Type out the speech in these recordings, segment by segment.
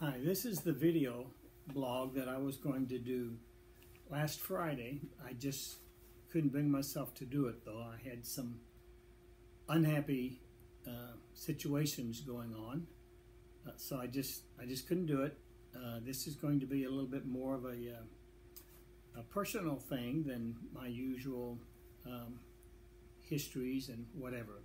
Hi, this is the video blog that I was going to do last Friday. I just couldn't bring myself to do it though. I had some unhappy uh, situations going on, uh, so I just I just couldn't do it. Uh, this is going to be a little bit more of a, uh, a personal thing than my usual um, histories and whatever.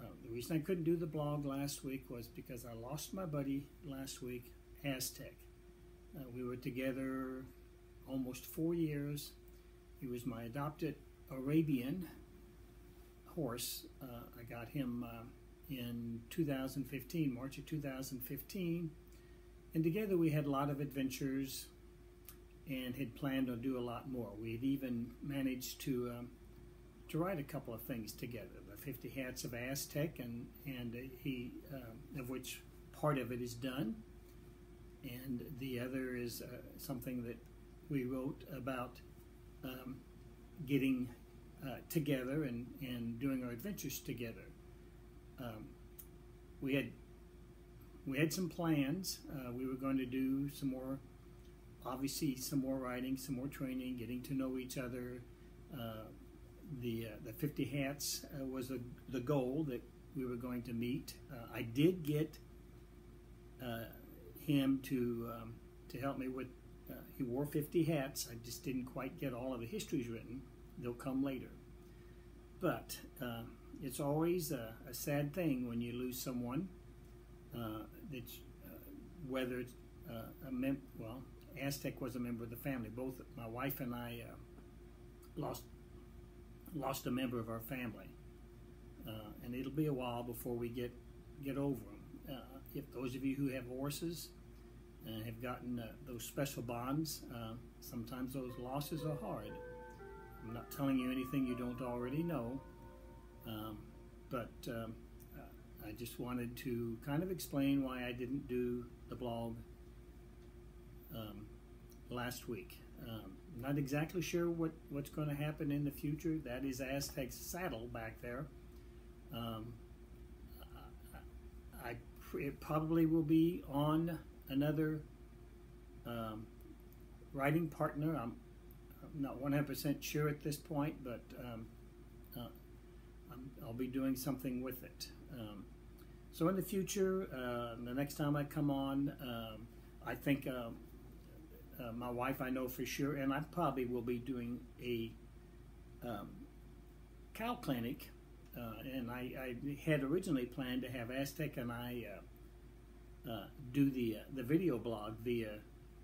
Uh, the reason I couldn't do the blog last week was because I lost my buddy last week, Aztec. Uh, we were together almost four years. He was my adopted Arabian horse. Uh, I got him uh, in 2015, March of 2015. And together we had a lot of adventures and had planned to do a lot more. We had even managed to um, to write a couple of things together. The 50 Hats of Aztec, and and he uh, of which part of it is done, and the other is uh, something that we wrote about um, getting uh, together and and doing our adventures together. Um, we had we had some plans. Uh, we were going to do some more, obviously, some more writing, some more training, getting to know each other uh, the uh, the 50 hats uh, was a, the goal that we were going to meet. Uh, I did get uh, him to um, to help me with. Uh, he wore 50 hats. I just didn't quite get all of the histories written. They'll come later. But uh, it's always a, a, sad thing when you lose someone. that whether it's a mem- well, Aztec was a member of the family. Both my wife and I lost lost a member of our family, uh, and it'll be a while before we get get over them. Uh, if those of you who have horses uh, have gotten uh, those special bonds, uh, sometimes those losses are hard. I'm not telling you anything you don't already know, um, but um, I just wanted to kind of explain why I didn't do the blog um, last week. Um, not exactly sure what, what's going to happen in the future. That is Aztec's saddle back there. Um, I, I, it probably will be on another um, writing partner. I'm, I'm not 100% sure at this point, but um, uh, i will be doing something with it. Um, so in the future, uh, the next time I come on, um, I think uh, my wife, I know for sure, and I probably will be doing a um, cow clinic. Uh, and I, I, had originally planned to have Aztec and I uh, uh do the uh, the video blog via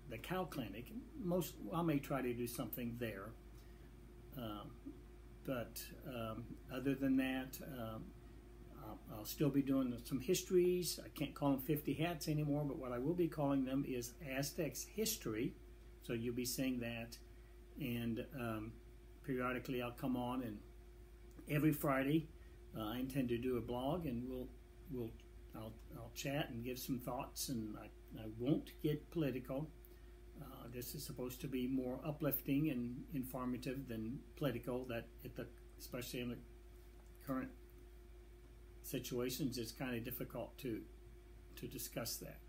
the cow clinic. Most I may try to do something there, um, but um, other than that. I'll, I'll still be doing some histories. I can't call them 50 hats anymore, but what I will be calling them is Aztecs history. So you'll be seeing that, and um, periodically I'll come on and every Friday uh, I intend to do a blog, and we'll we'll I'll, I'll chat and give some thoughts, and I, I won't get political. Uh, this is supposed to be more uplifting and informative than political. That at the especially in the current situations, it's kind of difficult to to discuss that.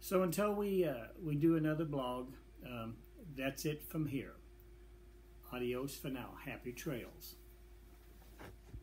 So until we uh, we do another blog, um, that's it from here. Adios for now. Happy trails.